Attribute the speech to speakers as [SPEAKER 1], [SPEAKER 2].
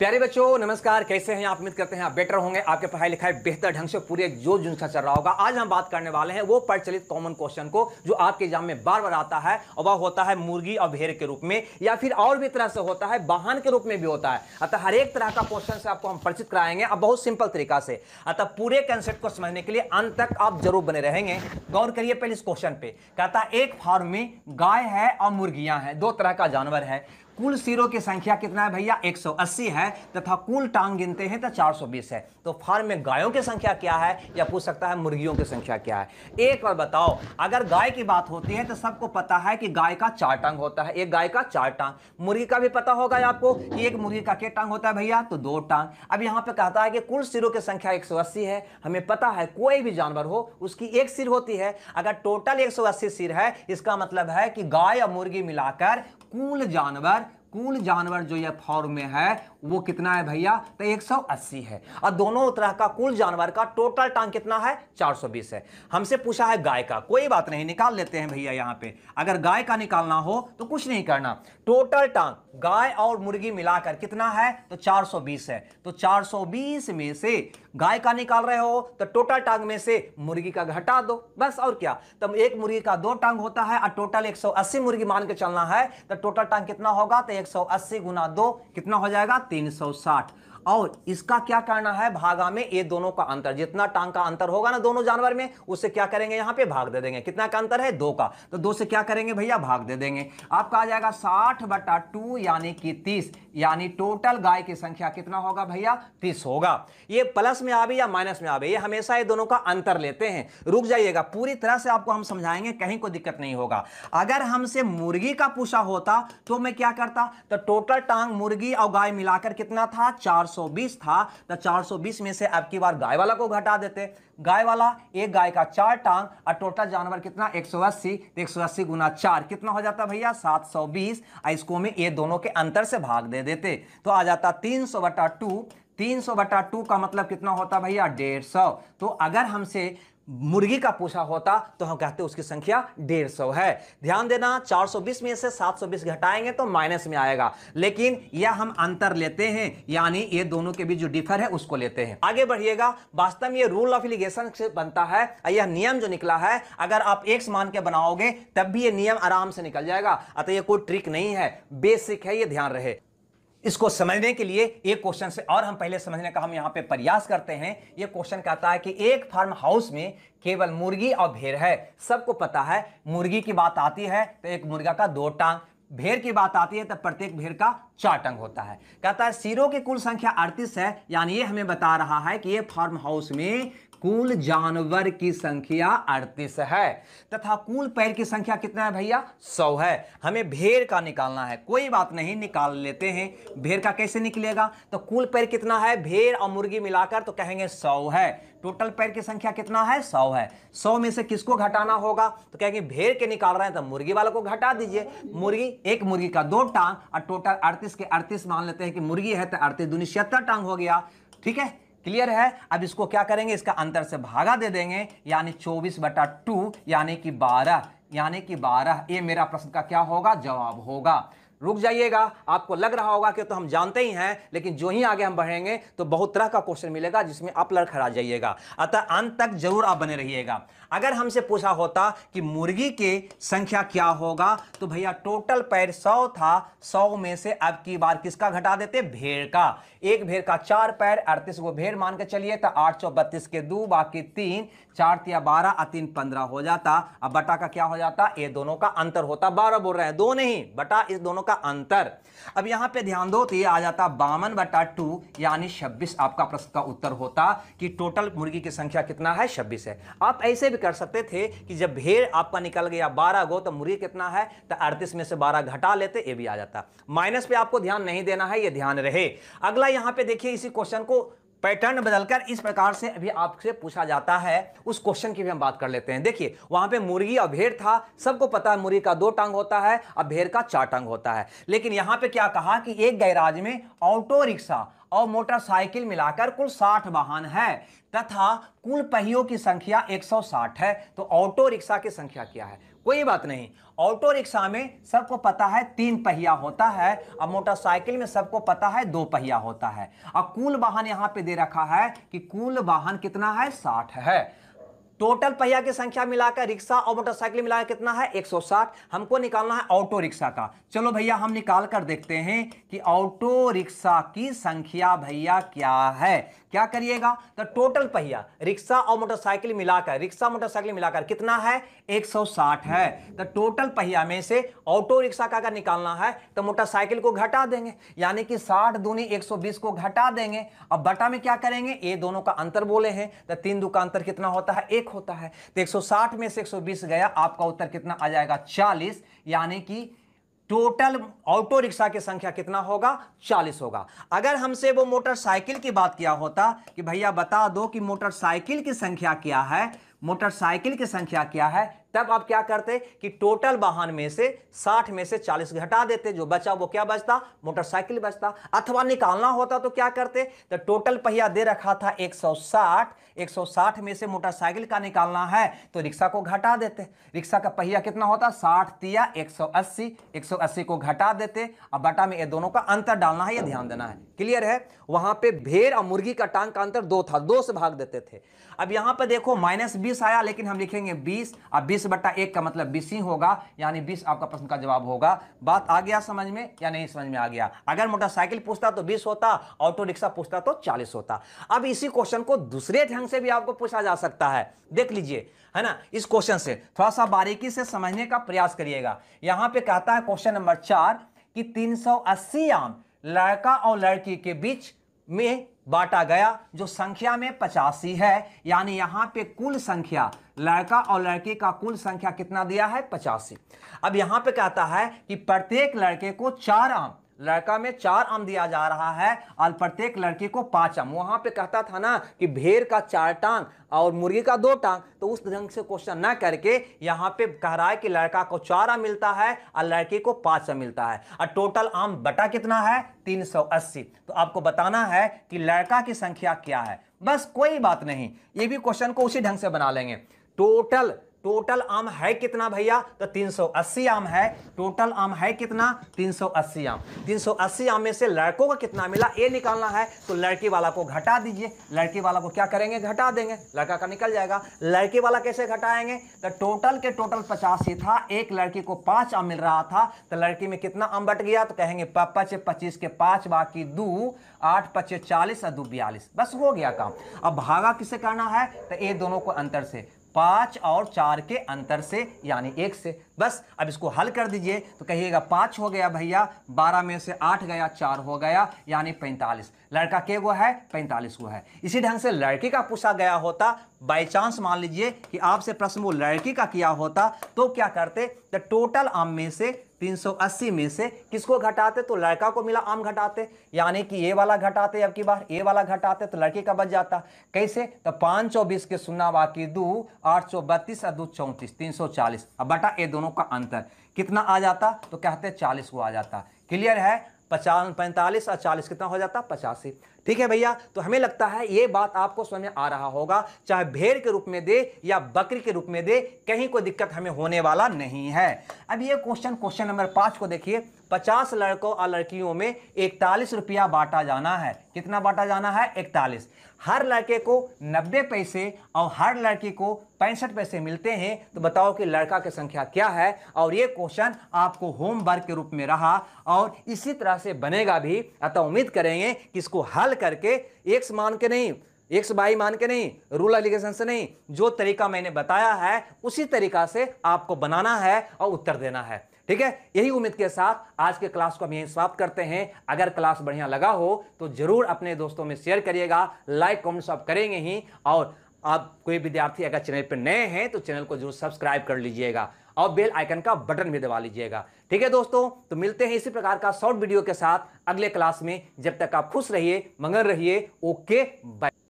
[SPEAKER 1] प्यारे बच्चों, नमस्कार। कैसे हैं आप? उम्मीद करते हैं आप बेटर होंगे। आपके पढ़ाई लिखाई बेहतर ढंग से, पूरे जो जुन सा चल रहा होगा। आज हम बात करने वाले हैं वो प्रचलित कॉमन क्वेश्चन को, जो आपके एग्ज़ाम में बार बार आता है और वह होता है मुर्गी और भेड़ के रूप में, या फिर और भी तरह से होता है, वाहन के रूप में भी होता है। अतः हर एक तरह का क्वेश्चन से आपको हम परिचित कराएँगे। अब बहुत सिंपल तरीका से। अतः पूरे कंसेप्ट को समझने के लिए अंत तक आप ज़रूर बने रहेंगे। गौर करिए पहले इस क्वेश्चन पे। कहता है, एक फार्म में गाय है और मुर्गियाँ हैं। दो तरह का जानवर है। कुल सिरों की संख्या कितना है भैया? 180 है, तथा कुल टांग गिनते हैं तो 420 है। तो फार्म में गायों की संख्या क्या है, या पूछ सकता है मुर्गियों की संख्या क्या है? एक बार बताओ, अगर गाय की बात होती है तो सबको पता है कि गाय का चार टांग होता है। एक गाय का चार टांग। मुर्गी का भी पता होगा आपको कि एक मुर्गी का क्या टांग होता है भैया? तो दो टांग। अब यहाँ पे कहता है कि कुल सिरों की संख्या एक सौ अस्सी है। हमें पता है, कोई भी जानवर हो, उसकी एक सिर होती है। अगर टोटल एक सौ अस्सी सिर है, इसका मतलब है कि गाय और मुर्गी मिलाकर कुल जानवर कुल जानवर जो ये फॉर्म में है, वो कितना है भैया? तो 180 है। और दोनों तरह का कुल जानवर का टोटल टांग कितना है? 420 है। हमसे पूछा है गाय का। कोई बात नहीं, निकाल लेते हैं भैया यहाँ पे। अगर गाय का निकालना हो तो कुछ नहीं करना। टोटल टांग, गाय और मुर्गी मिलाकर कितना है? तो 420 है। तो 420 में से गाय का निकाल रहे हो तो टोटल टांग में से मुर्गी का घटा दो। बस और क्या? तब एक मुर्गी का दो टांग होता है, और टोटल 180 मुर्गी मान के चलना है तो टोटल टांग कितना होगा? तो 180 गुना दो, कितना हो जाएगा? 360 और इसका क्या करना है? भागा में ये दोनों का अंतर। जितना टांग का अंतर होगा ना दोनों जानवर में उससे क्या करेंगे यहाँ पे? भाग दे देंगे। कितना का अंतर है? दो का। तो दो से क्या करेंगे भैया? भाग दे देंगे। आपका आ जाएगा साठ बटा टू, यानी कि तीस। यानी टोटल गाय की संख्या कितना होगा भैया? तीस होगा। ये प्लस में आवे या माइनस में आवे ये हमेशा ये दोनों का अंतर लेते हैं। रुक जाइएगा, पूरी तरह से आपको हम समझाएँगे, कहीं कोई दिक्कत नहीं होगा। अगर हमसे मुर्गी का पूछा होता तो मैं क्या करता? तो टोटल टांग मुर्गी और गाय मिलाकर कितना था? चार 420 था। तो 420 में से अब की बार गाय वाला को घटा देते। गाय वाला, एक गाय का चार टांग, और टोटल जानवर कितना? 180 तो 180 गुना चार, कितना हो जाता भैया? 720 इसको में ये दोनों के अंतर से भाग दे देते। तो आ जाता 300 बटा टू। तीन सौ बटा टू का मतलब कितना होता भैया? डेढ़ सौ। तो अगर हमसे मुर्गी का पूछा होता तो हम कहते उसकी संख्या डेढ़ सौ है। ध्यान देना 420 में से 720 घटाएँगे तो माइनस में आएगा। लेकिन यह हम अंतर लेते हैं, यानी ये दोनों के बीच जो डिफर है, उसको लेते हैं। आगे बढ़िएगा, वास्तव में ये रूल ऑफ़ इलिगेशन से बनता है यह नियम जो निकला है, अगर आप एक मान के बनाओगे, तब भी ये नियम आराम से निकल जाएगा। अतः ये कोई ट्रिक नहीं है बेसिक है, ये ध्यान रहे। इसको समझने के लिए एक क्वेश्चन से और हम पहले समझने का हम यहाँ पे प्रयास करते हैं। ये क्वेश्चन कहता है कि एक फार्म हाउस में केवल मुर्गी और भेड़ है। सबको पता है, मुर्गी की बात आती है तो एक मुर्गा का दो टांग, भेड़ की बात आती है तो प्रत्येक भेड़ का चार टंग होता है। कहता है, सिरों की कुल संख्या अड़तीस है, यानी ये हमें बता रहा है कि ये फार्म हाउस में कुल जानवर की संख्या अड़तीस है। तथा कुल पैर की संख्या कितना है भैया? सौ है। हमें भेड़ का निकालना है। कोई बात नहीं, निकाल लेते हैं। भेड़ का कैसे निकलेगा? तो कुल पैर कितना है? भेड़ और मुर्गी मिलाकर तो कहेंगे सौ है। टोटल पैर की संख्या कितना है? सौ है। सौ में से किसको घटाना होगा? तो कहेंगे भेड़ के निकाल रहे हैं तो मुर्गी वालों को घटा दीजिए। मुर्गी, एक मुर्गी का दो टांग, और टोटल अड़तीस के अड़तीस मान लेते हैं कि मुर्गी है तो अड़तीस दूनी टांग हो गया। ठीक है? क्लियर है? अब इसको क्या करेंगे? इसका अंतर से भागा दे देंगे, यानी 24 बटा टू, यानी कि 12 यानी कि 12 ये मेरा प्रश्न का क्या होगा? जवाब होगा। रुक जाइएगा। आपको लग रहा होगा कि तो हम जानते ही हैं, लेकिन जो ही आगे हम बढ़ेंगे तो बहुत तरह का क्वेश्चन मिलेगा, जिसमें आप लड़खड़ा जाइएगा। अतः अंत तक ज़रूर आप बने रहिएगा। अगर हमसे पूछा होता कि मुर्गी के संख्या क्या होगा तो भैया टोटल पैर सौ था, सौ में से अब की बार किसका घटा देते? भेड़ का। एक भेड़ का चार पैर, अड़तीस को भेड़ मान के चलिए तो आठ सौ बत्तीस के दो, बाकी तीन, चार तिया बारह और तीन पंद्रह हो जाता। अब बटा का क्या हो जाता? ये दोनों का अंतर होता। बारह बोल रहे हैं, दो नहीं, बटा इस दोनों का अंतर। अब यहाँ पे ध्यान दो तो ये आ जाता बावन बटा टू, यानी छब्बीस। आपका प्रश्न का उत्तर होता कि टोटल मुर्गी की संख्या कितना है? छब्बीस है। आप ऐसे भी कर सकते थे कि जब भेड़ आपका निकल गया बारह गो तो मुर्गी कितना है? तो अड़तीस में से बारह घटा लेते, ये भी आ जाता। माइनस पे आपको ध्यान नहीं देना है, ये ध्यान रहे। अगला यहाँ पे देखिए इसी क्वेश्चन को पैटर्न बदलकर इस प्रकार से अभी आपसे पूछा जाता है। उस क्वेश्चन की भी हम बात कर लेते हैं। देखिए, वहाँ पे मुर्गी और भेड़ था। सबको पता है मुर्गी का दो टांग होता है और भेड़ का चार टांग होता है। लेकिन यहाँ पे क्या कहा कि एक गैराज में ऑटो रिक्शा और मोटरसाइकिल मिलाकर कुल 60 वाहन है तथा कुल पहियों की संख्या 160 है। तो ऑटो रिक्शा की संख्या क्या है? कोई बात नहीं। ऑटो रिक्शा में सबको पता है तीन पहिया होता है, और मोटरसाइकिल में सबको पता है दो पहिया होता है। और कुल वाहन यहाँ पे दे रखा है कि कुल वाहन कितना है? साठ है। टोटल पहिया की संख्या मिलाकर रिक्शा और मोटरसाइकिल मिलाकर कितना है? 160 हमको निकालना है ऑटो रिक्शा का। चलो भैया, हम निकाल कर देखते हैं कि ऑटो रिक्शा की संख्या भैया क्या है। क्या करिएगा? तो टोटल पहिया, रिक्शा और मोटरसाइकिल मिलाकर, रिक्शा मोटरसाइकिल मिलाकर कितना है? 160 है। तो टोटल पहिया में से ऑटो रिक्शा का अगर निकालना है तो मोटरसाइकिल को घटा देंगे। यानी कि 60 दूनी 120 को घटा देंगे। अब बटा में क्या करेंगे? ये दोनों का अंतर बोले हैं। तो तीन दो का अंतर कितना होता है? एक होता है। तो 160 में से 120 गया, आपका उत्तर कितना आ जाएगा? 40 यानी कि टोटल ऑटो रिक्शा की संख्या कितना होगा? 40 होगा। अगर हमसे वो मोटरसाइकिल की बात किया होता कि भैया बता दो कि मोटरसाइकिल की संख्या क्या है? मोटरसाइकिल की संख्या क्या है? तब आप क्या करते कि टोटल वाहन में से 60 में से 40 घटा देते, जो बचा वो क्या बचता? मोटरसाइकिल बचता। अथवा निकालना होता तो क्या करते? तो टोटल पहिया दे रखा था 160 160 में से मोटरसाइकिल का निकालना है तो रिक्शा को घटा देते। रिक्शा का पहिया कितना होता? 60 तिया 180 180 को घटा देते। अब बटा में ये दोनों का अंतर डालना है, ये ध्यान देना है। क्लियर है? वहाँ पे भेड़ और मुर्गी का टांग का अंतर दो था, दो से भाग देते थे। अब यहाँ पर देखो, माइनस बीस आया, लेकिन हम लिखेंगे बीस। अब बीस बट्टा एक का मतलब बीस ही होगा, यानी बीस आपका प्रश्न का जवाब होगा। बात आ गया समझ में या नहीं समझ में आ गया? अगर मोटरसाइकिल पूछता तो बीस होता ऑटो रिक्शा पूछता तो चालीस होता। अब इसी क्वेश्चन को दूसरे ढंग से भी आपको पूछा जा सकता है। देख लीजिए, है ना? इस क्वेश्चन से थोड़ा सा बारीकी से समझने का प्रयास करिएगा। यहाँ पे कहता है क्वेश्चन नंबर चार कि 380 आम लड़का और लड़की के बीच में बांटा गया, जो संख्या में पचासी है। यानी यहाँ पे कुल संख्या, लड़का और लड़की का कुल संख्या कितना दिया है? पचासी। अब यहाँ पे कहता है कि प्रत्येक लड़के को चार आम लड़का में चार आम दिया जा रहा है। और प्रत्येक लड़की को पाँच आम। वहाँ पे कहता था ना कि भेड़ का चार टांग और मुर्गी का दो टांग। तो उस ढंग से क्वेश्चन ना करके यहाँ पे कह रहा है कि लड़का को चार आम मिलता है और लड़की को पाँच आम मिलता है। और टोटल आम बटा कितना है? 380 तो आपको बताना है कि लड़का की संख्या क्या है। बस कोई बात नहीं। ये भी क्वेश्चन को उसी ढंग से बना लेंगे। टोटल टोटल आम है कितना भैया? तो 380 आम है। टोटल आम है कितना? 380 आम। 380 आम में से लड़कों का कितना मिला? ये निकालना है तो लड़की वाला को घटा दीजिए। लड़की वाला को क्या करेंगे? घटा देंगे। लड़का का निकल जाएगा। लड़की वाला कैसे घटाएँगे? तो टोटल के टोटल पचासी था। एक लड़की को पाँच आम मिल रहा था। तो लड़की में कितना आम बट गया? तो कहेंगे पचे पच्चीस के पाँच, बाकी दो, आठ पचे चालीस और दो बयालीस। बस हो गया काम। अब भागा किसे करना है? तो ये दोनों को अंतर से। पाँच और चार के अंतर से, यानी एक से। बस, अब इसको हल कर दीजिए। तो कहिएगा, पाँच हो गया भैया, बारह में से आठ गया, चार हो गया, यानी पैंतालीस। लड़का के गो है, पैंतालीस गो है। इसी ढंग से लड़की का पूछा गया होता बाई चांस मान लीजिए कि आपसे प्रश्न वो लड़की का किया होता तो क्या करते? द टोटल आम में से 380 में से किसको घटाते? तो लड़का को मिला आम घटाते। यानी कि ये वाला घटाते अब की बार, ये वाला घटाते तो लड़के का बच जाता। कैसे? तो पाँच सौ बीस के सुना बाकी दो, आठ सौ बत्तीस और दो चौंतीस, तीन सौ चालीस। अब बटा ये दोनों का अंतर। कितना आ जाता? तो कहते चालीस को आ जाता। क्लियर है? पचास पैंतालीस और चालीस कितना हो जाता? पचासी। ठीक है भैया? तो हमें लगता है ये बात आपको समझ में आ रहा होगा, चाहे भेड़ के रूप में दे या बकरी के रूप में दे, कहीं कोई दिक्कत हमें होने वाला नहीं है। अब ये क्वेश्चन क्वेश्चन नंबर पाँच को देखिए। पचास लड़कों और लड़कियों में इकतालीस रुपया बांटा जाना है। कितना बांटा जाना है? इकतालीस। हर लड़के को नब्बे पैसे और हर लड़की को पैंसठ पैसे मिलते हैं। तो बताओ कि लड़का की संख्या क्या है? और ये क्वेश्चन आपको होमवर्क के रूप में रहा। और इसी तरह से बनेगा भी। अतः उम्मीद करेंगे कि इसको हल करके एक मान के नहीं एक्स बाई मान के नहीं रूल एलिगेशन से नहीं, जो तरीका मैंने बताया है, उसी तरीका से आपको बनाना है और उत्तर देना है। ठीक है? यही उम्मीद के साथ आज के क्लास को हम यहीं समाप्त करते हैं। अगर क्लास बढ़िया लगा हो तो ज़रूर अपने दोस्तों में शेयर करिएगा लाइक कमेंट्स आप करेंगे ही, और आप कोई विद्यार्थी अगर चैनल पर नए हैं तो चैनल को ज़रूर सब्सक्राइब कर लीजिएगा और बेल आइकन का बटन भी दबा लीजिएगा। ठीक है दोस्तों? तो मिलते हैं इसी प्रकार का शॉर्ट वीडियो के साथ अगले क्लास में। जब तक आप खुश रहिए, मंगल रहिए, ओके, बाय।